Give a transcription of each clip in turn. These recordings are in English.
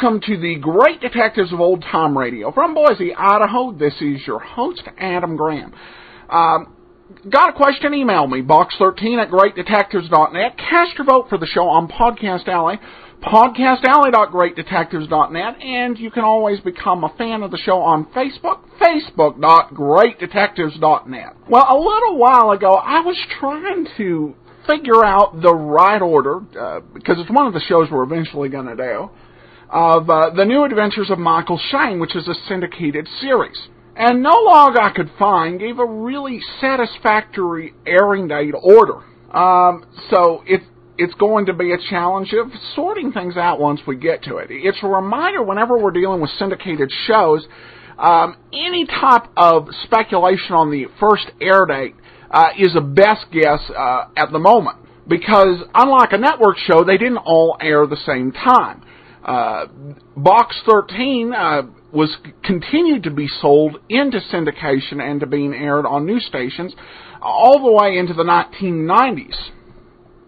Welcome to the Great Detectives of Old Time Radio. From Boise, Idaho, this is your host, Adam Graham. Um, got a question? Email me, box13 at greatdetectives.net. Cast your vote for the show on Podcast Alley, podcastalley.greatdetectives.net, and you can always become a fan of the show on Facebook, facebook.greatdetectives.net. Well, a little while ago, I was trying to figure out the right order, uh, because it's one of the shows we're eventually going to do of uh, The New Adventures of Michael Shayne, which is a syndicated series. And no log I could find gave a really satisfactory airing date order. Um, so it, it's going to be a challenge of sorting things out once we get to it. It's a reminder whenever we're dealing with syndicated shows, um, any type of speculation on the first air date uh, is a best guess uh, at the moment. Because unlike a network show, they didn't all air the same time. Uh, Box 13 uh, was continued to be sold into syndication and to being aired on news stations all the way into the 1990s.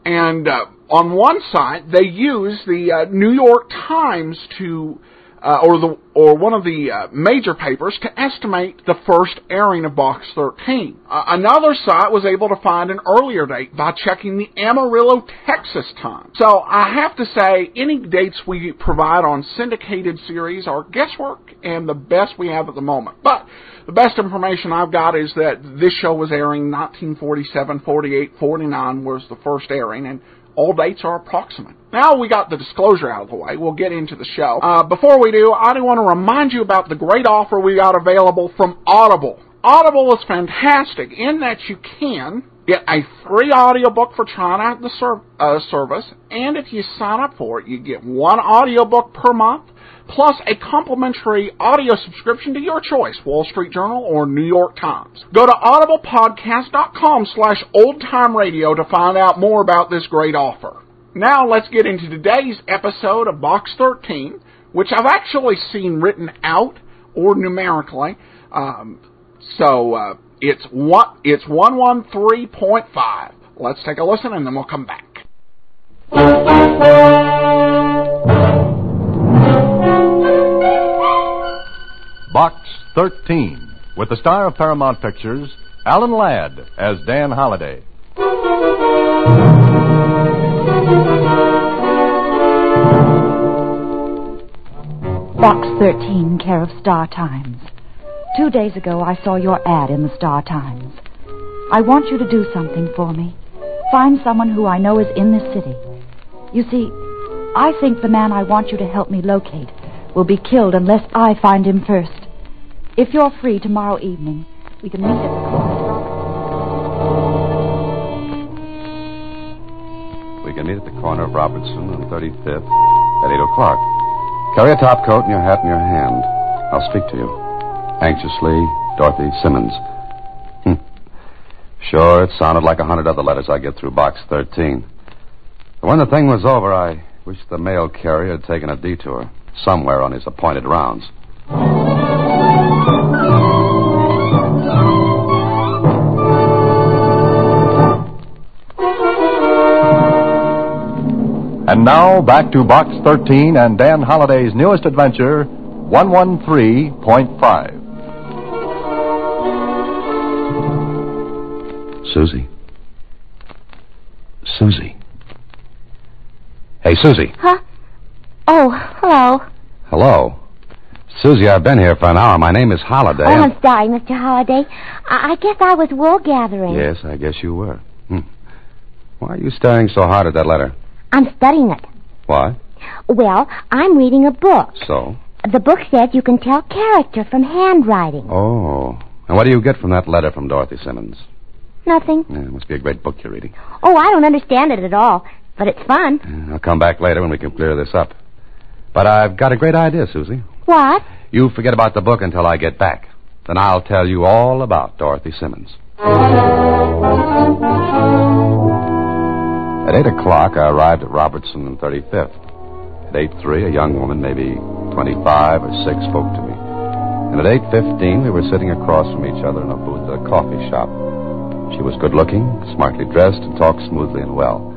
And uh, on one side, they used the uh, New York Times to uh, or the or one of the uh, major papers to estimate the first airing of Box 13. Uh, another site was able to find an earlier date by checking the Amarillo, Texas Times. So I have to say, any dates we provide on syndicated series are guesswork and the best we have at the moment. But the best information I've got is that this show was airing 1947, 48, 49 was the first airing, and all dates are approximate. Now we got the disclosure out of the way, we'll get into the show. Uh, before we do, I do want to remind you about the great offer we got available from Audible. Audible is fantastic in that you can get a free audiobook for trying out the uh, service, and if you sign up for it, you get one audiobook per month plus a complimentary audio subscription to your choice, Wall Street Journal or New York Times. Go to audiblepodcast.com slash oldtimeradio to find out more about this great offer. Now let's get into today's episode of Box 13, which I've actually seen written out or numerically. Um, so uh, it's one, it's 113.5. Let's take a listen and then we'll come back. Box 13, with the star of Paramount Pictures, Alan Ladd as Dan Holliday. Box 13, care of Star Times. Two days ago, I saw your ad in the Star Times. I want you to do something for me. Find someone who I know is in this city. You see, I think the man I want you to help me locate will be killed unless I find him first. If you're free tomorrow evening, we can meet at the corner. We can meet at the corner of Robertson and 35th at 8 o'clock. Carry a top coat and your hat in your hand. I'll speak to you. Anxiously, Dorothy Simmons. Hmm. Sure, it sounded like a hundred other letters I get through box 13. But when the thing was over, I wished the mail carrier had taken a detour somewhere on his appointed rounds. And now back to Box 13 and Dan Holliday's newest adventure, 113.5. Susie. Susie. Hey, Susie. Huh? Oh, hello. Hello. Susie, I've been here for an hour. My name is Holliday. Oh, I'm sorry, Mr. Holliday. I, I guess I was wool gathering. Yes, I guess you were. Hmm. Why are you staring so hard at that letter? I'm studying it. Why? Well, I'm reading a book. So? The book says you can tell character from handwriting. Oh. And what do you get from that letter from Dorothy Simmons? Nothing. Yeah, it must be a great book you're reading. Oh, I don't understand it at all, but it's fun. Yeah, I'll come back later when we can clear this up. But I've got a great idea, Susie. What? You forget about the book until I get back. Then I'll tell you all about Dorothy Simmons. At 8 o'clock, I arrived at Robertson and 35th. At 8.3, a young woman, maybe 25 or 6, spoke to me. And at 8.15, we were sitting across from each other in a booth at a coffee shop. She was good looking, smartly dressed, and talked smoothly and well.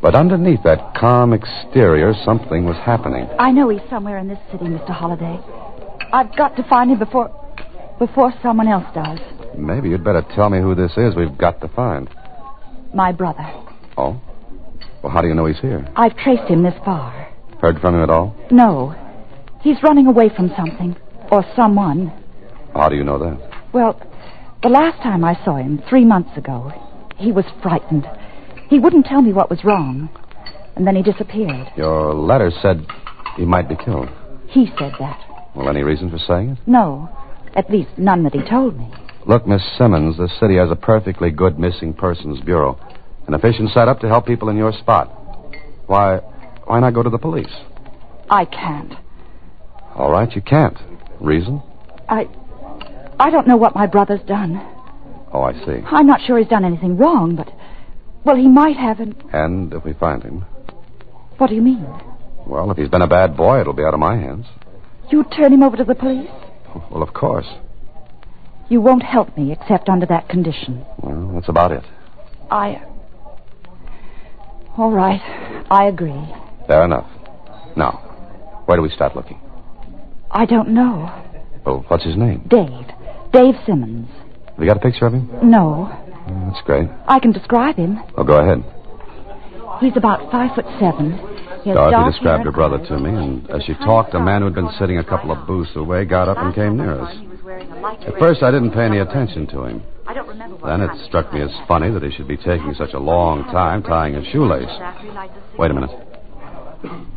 But underneath that calm exterior, something was happening. I know he's somewhere in this city, Mr. Holliday. I've got to find him before before someone else does. Maybe you'd better tell me who this is we've got to find. My brother. Oh? Well, how do you know he's here? I've traced him this far. Heard from him at all? No. He's running away from something. Or someone. How do you know that? Well, the last time I saw him, three months ago, he was frightened. He wouldn't tell me what was wrong. And then he disappeared. Your letter said he might be killed. He said that. Well, any reason for saying it? No. At least none that he told me. Look, Miss Simmons, the city has a perfectly good missing persons bureau. An efficient setup to help people in your spot. Why, why not go to the police? I can't. All right, you can't. Reason? I. I don't know what my brother's done. Oh, I see. I'm not sure he's done anything wrong, but. Well, he might have, and. And if we find him, What do you mean? well, if he's been a bad boy, it'll be out of my hands. You'd turn him over to the police? Well, of course. You won't help me except under that condition. Well, that's about it. I. All right. I agree. Fair enough. Now, where do we start looking? I don't know. Well, what's his name? Dave. Dave Simmons. Have you got a picture of him? No. Oh, that's great. I can describe him. Well, go ahead. He's about five foot seven. He Dorothy described her brother to me, and as she talked, a man who'd been sitting a couple of booths away got up and came near us. At first, I didn't pay any attention to him. I don't remember Then it struck me as funny that he should be taking such a long time tying his shoelace. Wait a minute.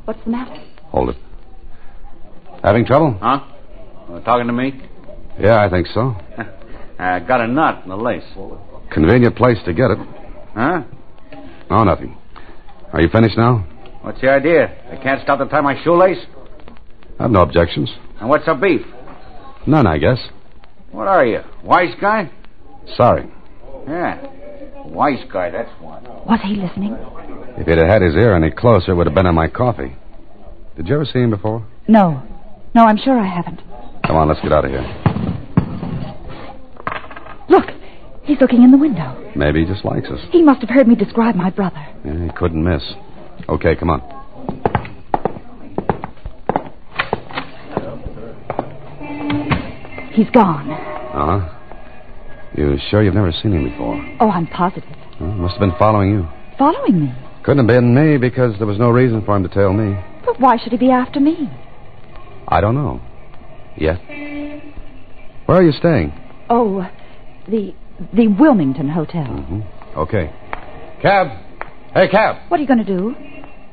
What's the matter? Hold it. Having trouble? Huh? Uh, talking to me? Yeah, I think so. I got a knot in the lace. Convenient place to get it. Huh? Oh, nothing. Are you finished now? What's the idea? I can't stop to tie my shoelace? I have no objections. And what's the beef? None, I guess. What are you? Wise guy? Sorry. Yeah. Wise guy, that's one. Was he listening? If he'd have had his ear any closer, it would have been on my coffee. Did you ever see him before? No. No, I'm sure I haven't. Come on, let's get out of here. Look, he's looking in the window. Maybe he just likes us. He must have heard me describe my brother. Yeah, he couldn't miss. Okay, come on. He's gone. Uh huh. You sure you've never seen him before? Oh, I'm positive. Huh? Must have been following you. Following me. Couldn't have been me because there was no reason for him to tail me. But why should he be after me? I don't know. Yet. Where are you staying? Oh, the the Wilmington Hotel. Mm-hmm. Okay. Cab. Hey, cab. What are you going to do?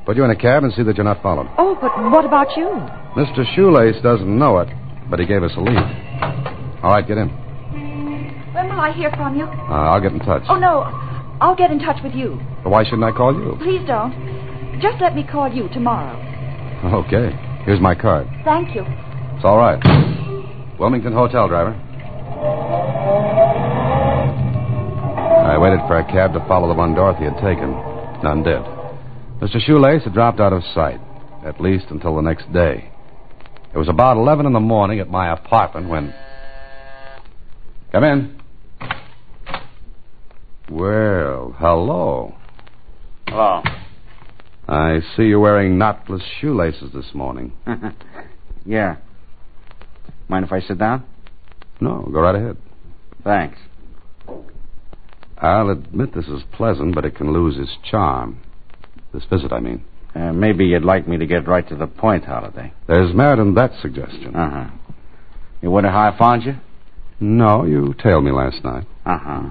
Put you in a cab and see that you're not followed. Oh, but what about you? Mr. Shoelace doesn't know it, but he gave us a lead. All right, get in. When will I hear from you? Uh, I'll get in touch. Oh, no. I'll get in touch with you. Why shouldn't I call you? Please don't. Just let me call you tomorrow. Okay. Here's my card. Thank you. It's all right. Wilmington Hotel, driver. I waited for a cab to follow the one Dorothy had taken. None did. Mr. Shoelace had dropped out of sight, at least until the next day. It was about 11 in the morning at my apartment when. Come in. Well, hello. Hello. I see you're wearing knotless shoelaces this morning. yeah. Mind if I sit down? No, go right ahead. Thanks. I'll admit this is pleasant, but it can lose its charm. This visit, I mean. Uh, maybe you'd like me to get right to the point, Holliday. There's merit in that suggestion. Uh huh. You wonder how I found you? No, you tailed me last night. Uh huh.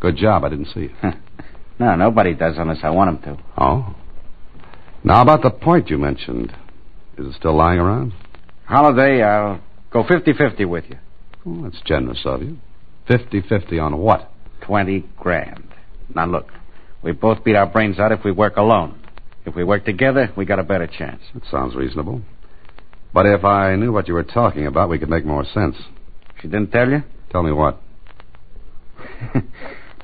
Good job, I didn't see you. no, nobody does unless I want them to. Oh? Now, about the point you mentioned. Is it still lying around? Holliday, I'll go 50 50 with you. Well, that's generous of you. Fifty-fifty on what? 20 grand. Now, look, we both beat our brains out if we work alone. If we work together, we got a better chance. That sounds reasonable. But if I knew what you were talking about, we could make more sense. She didn't tell you? Tell me what? what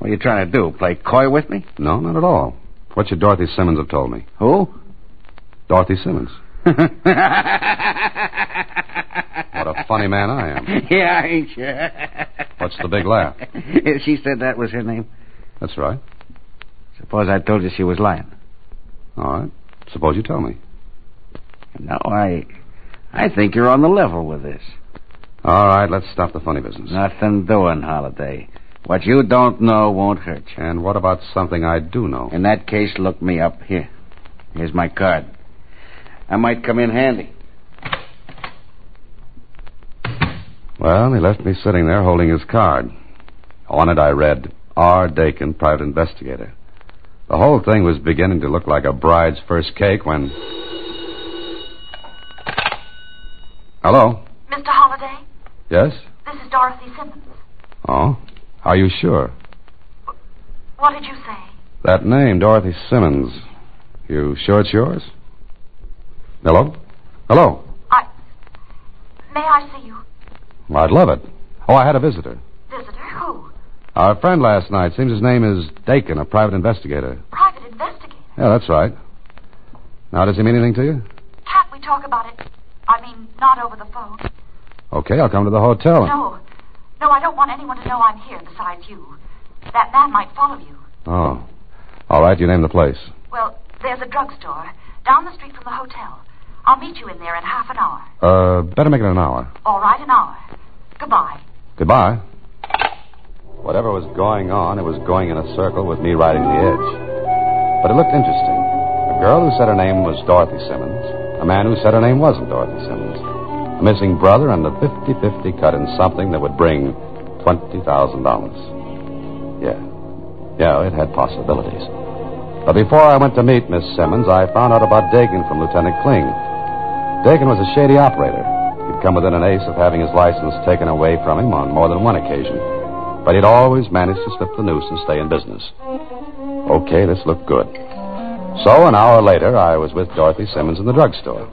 are you trying to do? Play coy with me? No, not at all. What should Dorothy Simmons have told me? Who? Dorothy Simmons. what a funny man I am. Yeah, ain't you? What's the big laugh? she said that was her name. That's right. Suppose I told you she was lying. All right. Suppose you tell me. No, I. I think you're on the level with this. All right, let's stop the funny business. Nothing doing, Holliday. What you don't know won't hurt you. And what about something I do know? In that case, look me up here. Here's my card. I might come in handy. Well, he left me sitting there holding his card. On it, I read R. Dakin, private investigator. The whole thing was beginning to look like a bride's first cake when. Hello? Mr. Holliday, Yes? this is Dorothy Simmons. Oh? Are you sure? What did you say? That name, Dorothy Simmons. You sure it's yours? Hello? Hello? I. May I see you? Well, I'd love it. Oh, I had a visitor. Visitor? Who? Our friend last night seems his name is Dakin, a private investigator. Private investigator. Yeah, that's right. Now, does he mean anything to you? Can't we talk about it? I mean, not over the phone. Okay, I'll come to the hotel. No. No, I don't want anyone to know I'm here besides you. That man might follow you. Oh. All right, you name the place. Well, there's a drugstore down the street from the hotel. I'll meet you in there in half an hour. Uh, better make it an hour. All right, an hour. Goodbye. Goodbye. Whatever was going on, it was going in a circle with me riding the edge. But it looked interesting. A girl who said her name was Dorothy Simmons. A man who said her name wasn't Dorothy Simmons. A missing brother and a 50-50 cut in something that would bring $20,000. Yeah. Yeah, it had possibilities. But before I went to meet Miss Simmons, I found out about Dakin from Lieutenant Kling. Dakin was a shady operator. Come within an ace of having his license taken away from him on more than one occasion. But he'd always managed to slip the noose and stay in business. Okay, this looked good. So, an hour later, I was with Dorothy Simmons in the drugstore.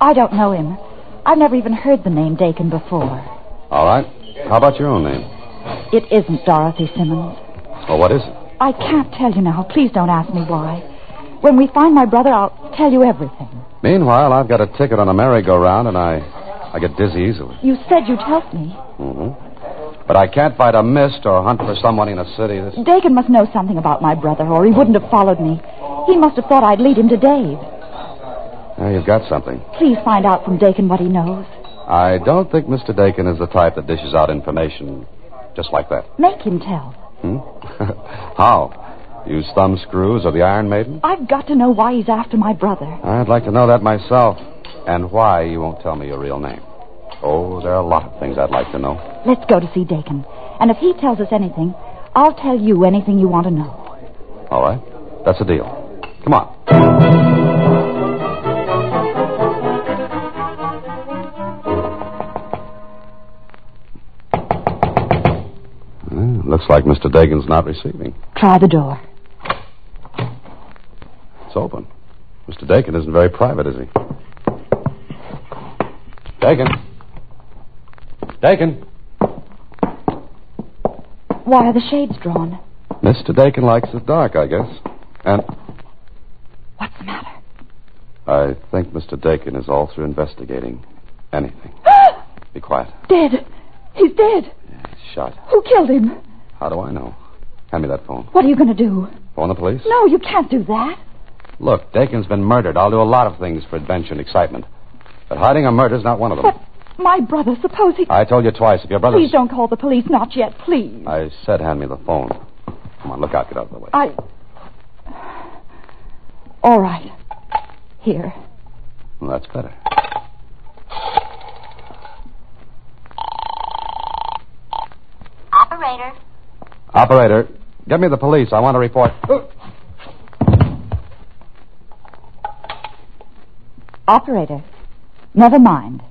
I don't know him. I've never even heard the name Dakin before. All right. How about your own name? It isn't Dorothy Simmons. Well, what is it? I can't tell you now. Please don't ask me why. When we find my brother, I'll tell you everything. Meanwhile, I've got a ticket on a merry-go-round, and I, I get dizzy easily. You said you'd help me. Mm-hmm. But I can't fight a mist or hunt for someone in a city. This... Dakin must know something about my brother, or he wouldn't have followed me. He must have thought I'd lead him to Dave. Now, you've got something. Please find out from Dakin what he knows. I don't think Mr. Dakin is the type that dishes out information just like that. Make him tell. Hmm? How? Use thumb screws or the Iron Maiden? I've got to know why he's after my brother. I'd like to know that myself. And why you won't tell me your real name. Oh, there are a lot of things I'd like to know. Let's go to see Dakin. And if he tells us anything, I'll tell you anything you want to know. All right. That's a deal. Come on. Well, looks like Mr. Dakin's not receiving. Try the door. It's open. Mr. Dakin isn't very private, is he? Dakin. Dakin. Why are the shades drawn? Mr. Dakin likes it dark, I guess. And What's the matter? I think Mr. Dakin is all through investigating anything. Be quiet. Dead. He's dead. He's shot. Who killed him? How do I know? Hand me that phone. What are you going to do? Phone the police? No, you can't do that. Look, Dakin's been murdered. I'll do a lot of things for adventure and excitement. But hiding a murder's not one of them. But my brother, suppose he. I told you twice. If your brother. Please don't call the police. Not yet, please. I said hand me the phone. Come on, look out. Get out of the way. I. All right. Here. Well, that's better. Operator. Operator, get me the police. I want to report. Operator. Never mind.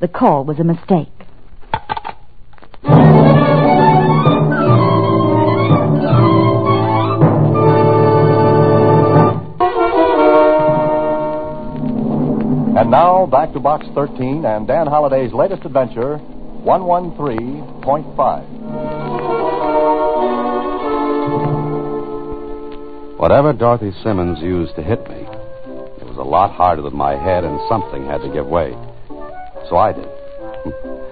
The call was a mistake. And now, back to Box 13 and Dan Holliday's latest adventure, 113.5. Whatever Dorothy Simmons used to hit me, it was a lot harder than my head, and something had to give way. So I did.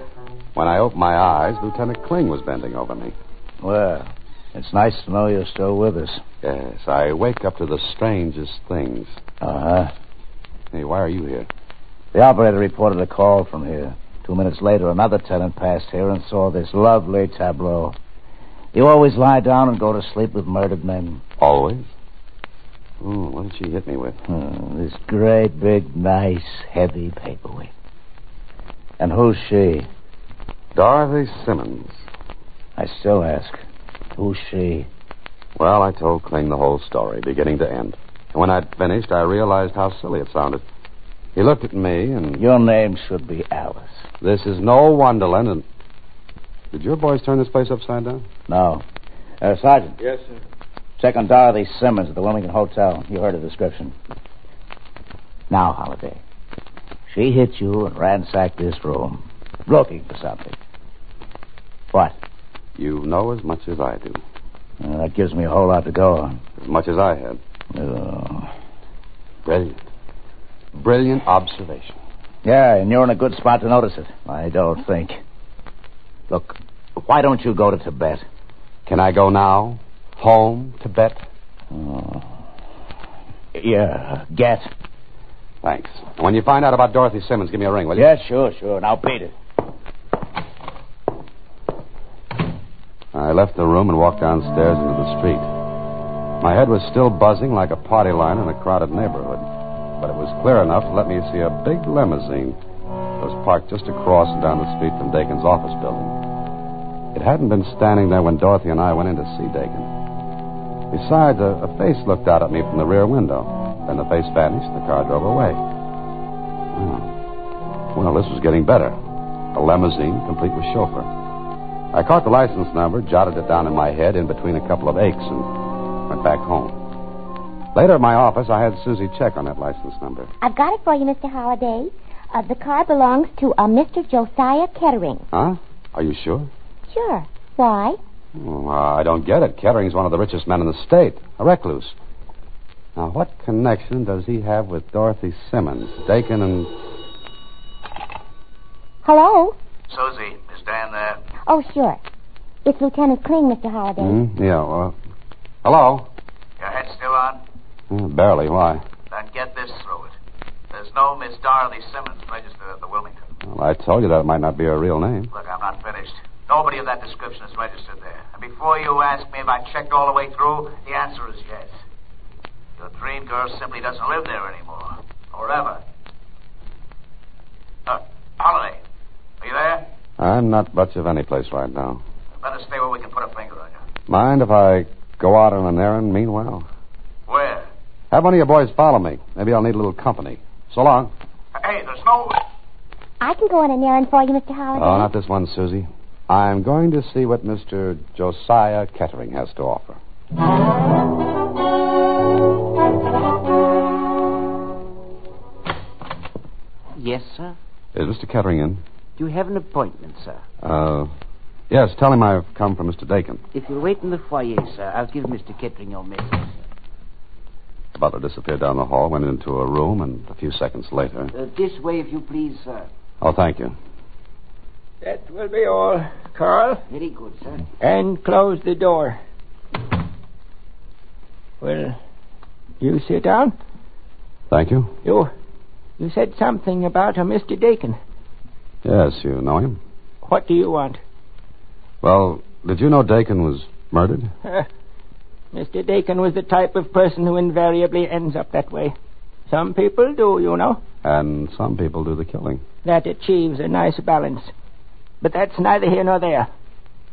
When I opened my eyes, Lieutenant Kling was bending over me. Well, It's nice to know you're still with us. Yes, I wake up to the strangest things. Uh huh. Hey, why are you here? The operator reported a call from here. Two minutes later, another tenant passed here and saw this lovely tableau. You always lie down and go to sleep with murdered men. Always? Oh, what did she hit me with? Hmm, this great, big, nice, heavy paperweight. And who's she? Dorothy Simmons. I still ask. Who's she? Well, I told Kling the whole story, beginning to end. And when I'd finished, I realized how silly it sounded. He looked at me and. Your name should be Alice. This is no Wonderland, and. Did your boys turn this place upside down? No. Uh, Sergeant. Yes, sir. Check on Dorothy Simmons at the Wilmington Hotel. You heard her description. Now, Holliday. She hit you and ransacked this room, looking for something. What? You know as much as I do. Uh, that gives me a whole lot to go on. As much as I had. Oh. Brilliant. Brilliant observation. Yeah, and you're in a good spot to notice it. I don't think. Look, why don't you go to Tibet? Can I go now? Home, Tibet? Oh. Yeah, get. Thanks. And when you find out about Dorothy Simmons, give me a ring, will you? Yeah, sure, sure. Now beat it. I left the room and walked downstairs into the street. My head was still buzzing like a party line in a crowded neighborhood, but it was clear enough to let me see a big limousine that was parked just across and down the street from Dakin's office building. It hadn't been standing there when Dorothy and I went in to see Dakin. Besides, a, a face looked out at me from the rear window. Then the face vanished, the car drove away. Oh. Well, this was getting better. A limousine, complete with chauffeur. I caught the license number, jotted it down in my head in between a couple of aches, and went back home. Later at my office, I had Susie check on that license number. I've got it for you, Mr. Holliday. Uh, the car belongs to a Mr. Josiah Kettering. Huh? Are you sure? Sure. Why? Oh, I don't get it. Kettering's one of the richest men in the state, a recluse. Now, what connection does he have with Dorothy Simmons, Dakin, and. Hello? Susie, is Dan there? Oh, sure. It's Lieutenant Kling, Mr. Holliday. Hmm? Yeah, well. Hello? Your head still on? Barely. Why? Then get this through it. There's no Miss Dorothy Simmons registered at the Wilmington. Well, I told you that might not be her real name. Look, I'm not finished. Nobody of that description is registered there. And before you ask me if I checked all the way through, the answer is yes. Your dream girl simply doesn't live there anymore. Or ever. Uh, Holliday, are you there? I'm not much of any place right now. Better stay where we can put a finger on you. Mind if I go out on an errand meanwhile? Where? Have one of your boys follow me. Maybe I'll need a little company. So long. Hey, there's no. I can go on an errand for you, Mr. Holliday. Oh, not this one, Susie. I'm going to see what Mr. Josiah Kettering has to offer. Yes, sir? Is Mr. Kettering in? Do you have an appointment, sir? Uh, yes, tell him I've come from Mr. Dakin. If you'll wait in the foyer, sir, I'll give Mr. Kettering your message. The butler disappeared down the hall, went into a room, and a few seconds later. Uh, this way, if you please, sir. Oh, thank you. That will be all, Carl. Very good, sir. And close the door. Well, you sit down. Thank you. You, you said something about a Mr. Dakin. Yes, you know him. What do you want? Well, did you know Dakin was murdered? Uh, Mr. Dakin was the type of person who invariably ends up that way. Some people do, you know. And some people do the killing. That achieves a nice balance. But that's neither here nor there.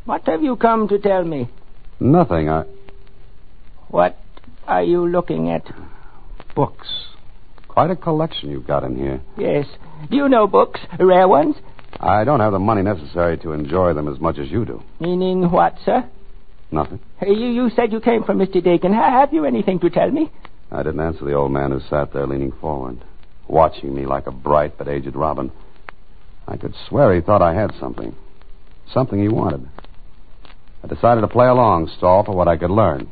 What have you come to tell me? Nothing. I. What are you looking at? Books. Quite a collection you've got in here. Yes. Do you know books? Rare ones? I don't have the money necessary to enjoy them as much as you do. Meaning what, sir? Nothing. Hey, You, you said you came from Mr. Dakin. Ha- Have you anything to tell me? I didn't answer the old man who sat there leaning forward, watching me like a bright but aged robin. I could swear he thought I had something. Something he wanted. I decided to play along, stall for what I could learn.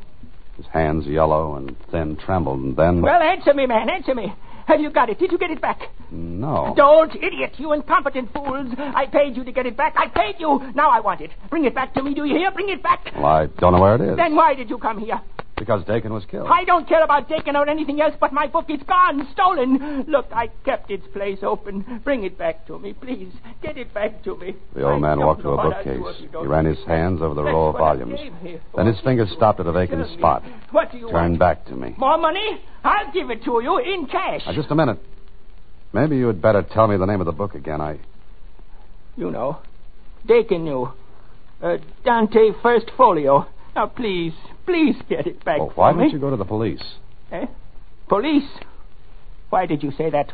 His hands, yellow and thin, trembled, and then. Well, answer me, man, answer me. Have you got it? Did you get it back? No. Don't, idiot, you incompetent fools. I paid you to get it back. I paid you. Now I want it. Bring it back to me, do you hear? Bring it back. Well, I don't know where it is. Then why did you come here? Because Dakin was killed. I don't care about Dakin or anything else, but my book is gone, stolen. Look, I kept its place open. Bring it back to me, please. Get it back to me. The old man walked to a bookcase. He ran his hands over the row of volumes. came here for. Then his fingers stopped at a vacant spot. What do you Turned want? back to me. More money? I'll give it to you in cash. Now, just a minute. Maybe you had better tell me the name of the book again. I. You know. Dakin knew. Uh, Dante First Folio. Now, please, please get it back Well, why for me. you go to the police? Eh? Police? Why did you say that?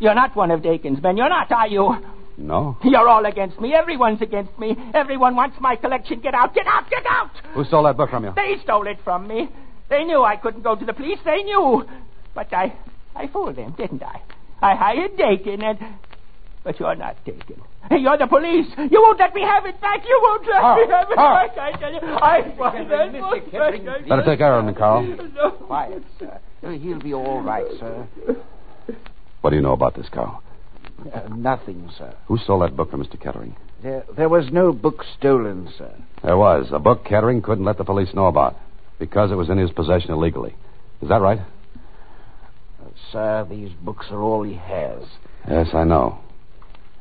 You're not one of Dakin's men. You're not, are you? No. You're all against me. Everyone's against me. Everyone wants my collection. Get out, get out, get out! Who stole that book from you? They stole it from me. They knew I couldn't go to the police. They knew. But I, I fooled them, didn't I? I hired Dakin and. But you're not Dakin. You're the police. You won't let me have it back. You won't let Carl, me have it Carl. back. I tell you. I want that book back. Better take care of him, Carl. No. Quiet, sir. He'll be all right, sir. What do you know about this, Carl? Uh, nothing, sir. Who stole that book from Mr. Kettering? There, there was no book stolen, sir. There was. A book Kettering couldn't let the police know about because it was in his possession illegally. Is that right? Uh, sir, these books are all he has. Yes, I know.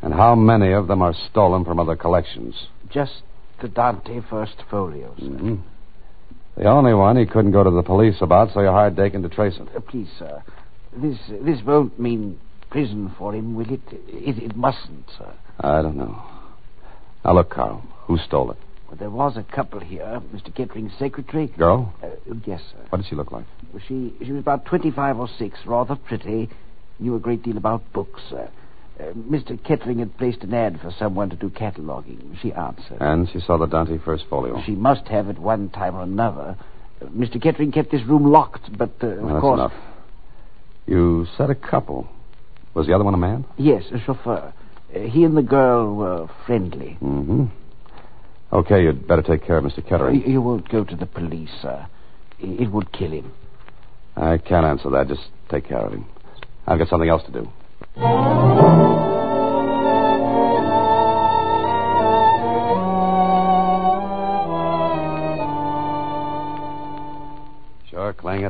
And how many of them are stolen from other collections? Just the Dante First Folio, sir. hmm The only one he couldn't go to the police about, so you hired Dakin to trace it. Uh, please, sir. This this won't mean prison for him, will it? It, it mustn't, sir. I don't know. Now, look, Carl. Who stole it? Well, there was a couple here, Mr. Kettering's secretary. Girl? Uh, yes, sir. What did she look like? Well, She she was about twenty-five or six, rather pretty. Knew a great deal about books, sir. Uh, Mr. Kettering had placed an ad for someone to do cataloging. She answered. And she saw the Dante First Folio. She must have at one time or another. Uh, Mr. Kettering kept this room locked, but uh, Well, of that's course. enough. You said a couple. Was the other one a man? Yes, a chauffeur. Uh, he and the girl were friendly. Mm-hmm. Okay, you'd better take care of Mr. Kettering. you won't go to the police, sir. It it would kill him. I can't answer that. Just take care of him. I've got something else to do.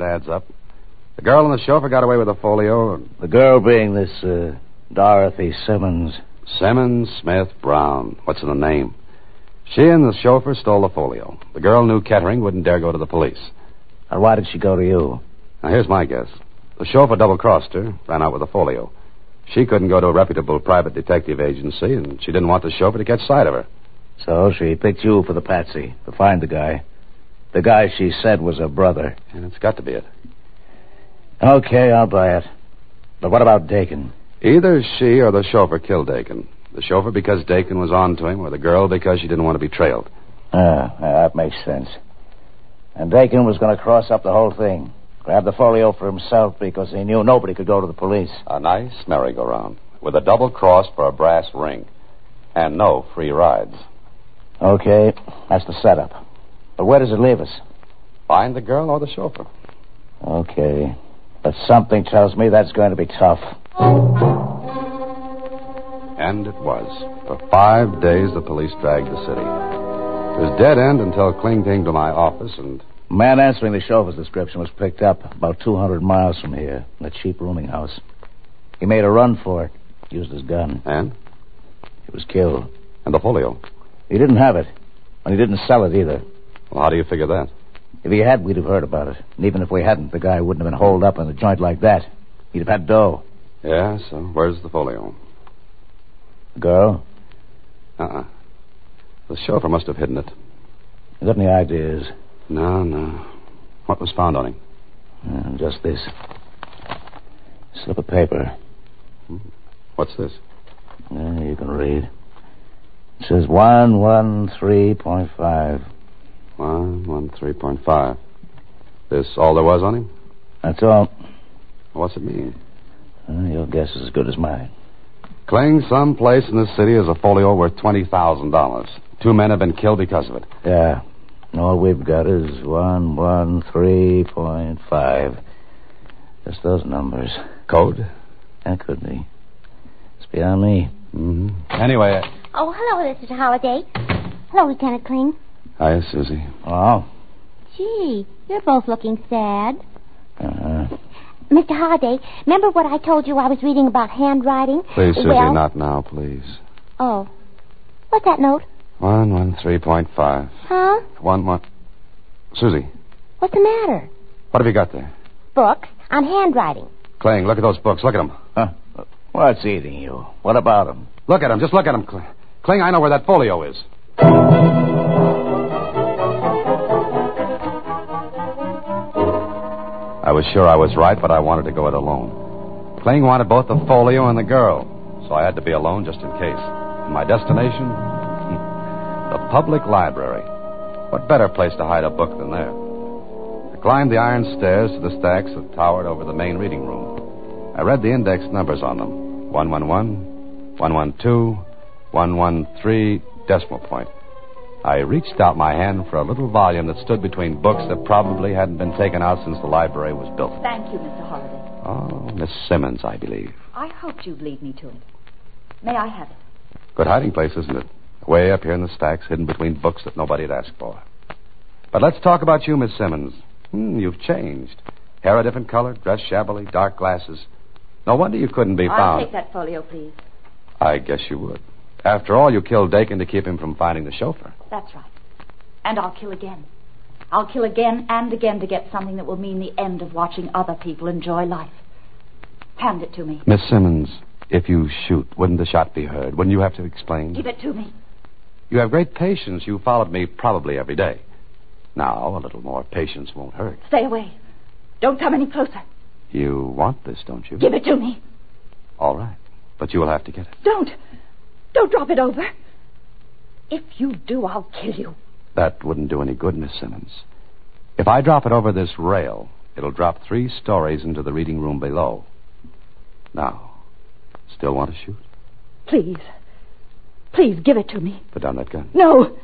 It adds up. The girl and the chauffeur got away with the folio. The girl being this uh, Dorothy Simmons. Simmons, Smith, Brown. What's in the name? She and the chauffeur stole the folio. The girl knew Kettering wouldn't dare go to the police. And why did she go to you? Now, here's my guess. The chauffeur double crossed her, ran out with the folio. She couldn't go to a reputable private detective agency, and she didn't want the chauffeur to catch sight of her. So she picked you for the patsy to find the guy. The guy she said was her brother. And it's got to be it. Okay, I'll buy it. But what about Dakin? Either she or the chauffeur killed Dakin. The chauffeur because Dakin was on to him, or the girl because she didn't want to be trailed. Ah, that makes sense. And Dakin was going to cross up the whole thing. Grab the folio for himself because he knew nobody could go to the police. A nice merry-go-round with a double cross for a brass ring, and no free rides. Okay, that's the setup. But where does it leave us? Find the girl or the chauffeur. Okay. But something tells me that's going to be tough. And it was. For five days, the police dragged the city. It was dead end until Kling came to my office and Man answering the chauffeur's description was picked up about 200 miles from here in a cheap rooming house. He made a run for it, used his gun. and He was killed. and the folio. He didn't have it, and he didn't sell it either. Well, how do you figure that? If he had, we'd have heard about it. And even if we hadn't, the guy wouldn't have been holed up in a joint like that. He'd have had dough. Yeah, so where's the folio? The girl? Uh-uh. The chauffeur must have hidden it. You got any ideas? No, no. What was found on him? Uh, just this. Slip of paper. What's this? Uh, you can read. It says 113.5. One, one, three point five. This all there was on him? That's all. What's it mean? Uh, your guess is as good as mine. Kling some place in this city is a folio worth twenty thousand dollars. Two men have been killed because of it. Yeah. All we've got is 113.5. Just those numbers. Code? That could be. It's beyond me. Mm-hmm. Anyway, Oh, hello, Mr. Holliday. Hello, Lieutenant Kling. Hi, Susie. Oh. Gee, you're both looking sad. Uh-huh. Mr. Holliday, remember what I told you I was reading about handwriting? Please, Susie, well, not now, please. Oh. What's that note? One, one, three point five. Huh? One, one. Susie, What's the matter? what have you got there? Books on handwriting. Kling, look at those books. Look at them. Huh? What's eating you? What about him? Look at them. Just look at them, Kling. Kling, I know where that folio is. I was sure I was right, but I wanted to go it alone. Kling wanted both the folio and the girl, so I had to be alone just in case. And my destination? the public library. What better place to hide a book than there? I climbed the iron stairs to the stacks that towered over the main reading room. I read the index numbers on them 111, 112, 113, decimal point. I reached out my hand for a little volume that stood between books that probably hadn't been taken out since the library was built. Thank you, Mr. Holliday. Oh, Miss Simmons, I believe. I hoped you'd lead me to it. May I have it? Good hiding place, isn't it? Way up here in the stacks, hidden between books that nobody had asked for. But let's talk about you, Miss Simmons. Hmm, you've changed. Hair a different color, dressed shabbily, dark glasses. No wonder you couldn't be found. I'll take that folio, please. I guess you would. After all, you killed Dakin to keep him from finding the chauffeur. That's right. And I'll kill again. I'll kill again and again to get something that will mean the end of watching other people enjoy life. Hand it to me. Miss Simmons, if you shoot, wouldn't the shot be heard? Wouldn't you have to explain? Give it to me. You have great patience. You followed me probably every day. Now, a little more patience won't hurt. Stay away. Don't come any closer. You want this, don't you? Give it to me. All right. But you will have to get it. Don't. Don't drop it over. If you do, I'll kill you. That wouldn't do any good, Miss Simmons. If I drop it over this rail, it'll drop three stories into the reading room below. Now, still want to shoot? Please. Please give it to me. Put down that gun. No.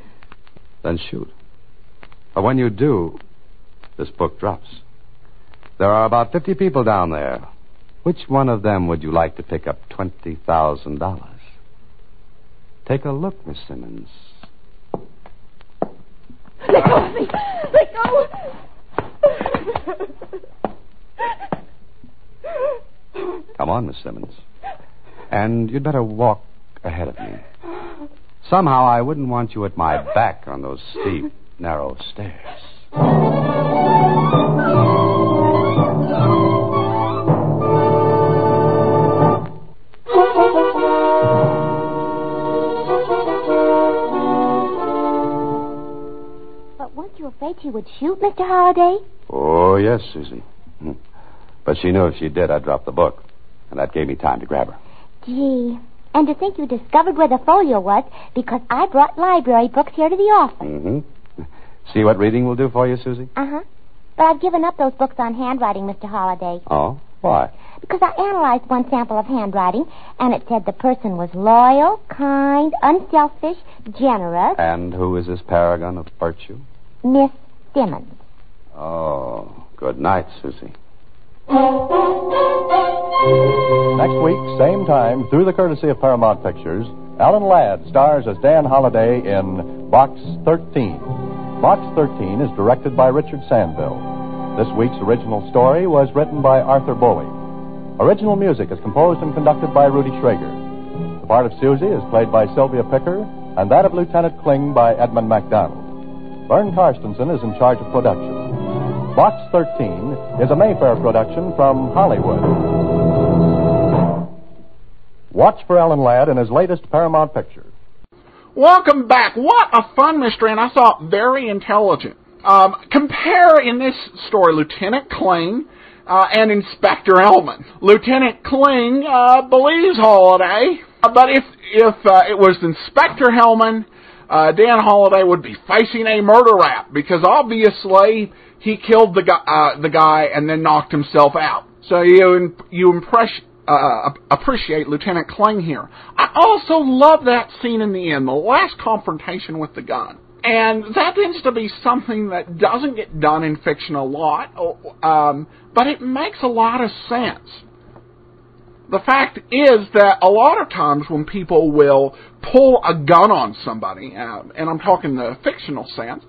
Then shoot. But when you do, this book drops. There are about 50 people down there. Which one of them would you like to pick up $20,000? Take a look, Miss Simmons. Let go of me. Let go. Come on, Miss Simmons. And you'd better walk ahead of me. Somehow I wouldn't want you at my back on those steep, narrow stairs. Afraid she would shoot, Mr. Holliday? Oh, yes, Susie. Hmm. But she knew if she did, I'd drop the book. And that gave me time to grab her. Gee. And to think you discovered where the folio was because I brought library books here to the office. Mm-hmm. See what reading will do for you, Susie? Uh huh. But I've given up those books on handwriting, Mr. Holliday. Oh, why? Because I analyzed one sample of handwriting, and it said the person was loyal, kind, unselfish, generous. And who is this paragon of virtue? Miss Simmons. Oh, good night, Susie. Next week, same time, through the courtesy of Paramount Pictures, Alan Ladd stars as Dan Holliday in Box 13. Box 13 is directed by Richard Sanville. This week's original story was written by Arthur Bowie. Original music is composed and conducted by Rudy Schrager. The part of Susie is played by Sylvia Picker, and that of Lieutenant Kling by Edmund MacDonald. Vern Carstensen is in charge of production. Box 13 is a Mayfair production from Hollywood. Watch for Alan Ladd in his latest Paramount picture. Welcome back. What a fun mystery, and I thought very intelligent. Um, compare in this story Lieutenant Kling uh, and Inspector Elman. Lieutenant Kling uh, believes Holliday, but if if uh, it was Inspector Hellman, uh, Dan Holliday would be facing a murder rap because obviously he killed the guy, uh, the guy and then knocked himself out. So you you impress uh, appreciate Lieutenant Kling here. I also love that scene in the end, the last confrontation with the gun. And that tends to be something that doesn't get done in fiction a lot, um, but it makes a lot of sense. The fact is that a lot of times when people will pull a gun on somebody, uh, and I'm talking the fictional sense,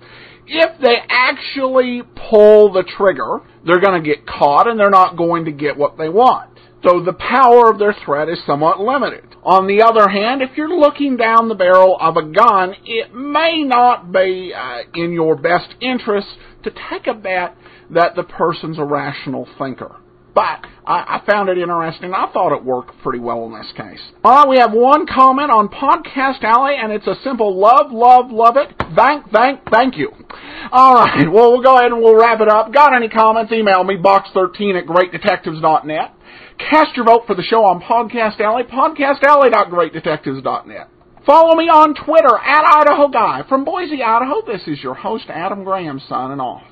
if they actually pull the trigger, they're going to get caught and they're not going to get what they want. So the power of their threat is somewhat limited. On the other hand, if you're looking down the barrel of a gun, it may not be uh, in your best interest to take a bet that the person's a rational thinker. But I, I found it interesting. I thought it worked pretty well in this case. All right, we have one comment on Podcast Alley, and it's a simple love, love, love it. Thank, thank, thank you. All right, well, we'll go ahead and we'll wrap it up. Got any comments? Email me, box13 at greatdetectives.net. Cast your vote for the show on Podcast Alley, podcastalley.greatdetectives.net. Follow me on Twitter at Idaho Guy. From Boise, Idaho, this is your host, Adam Graham, signing off.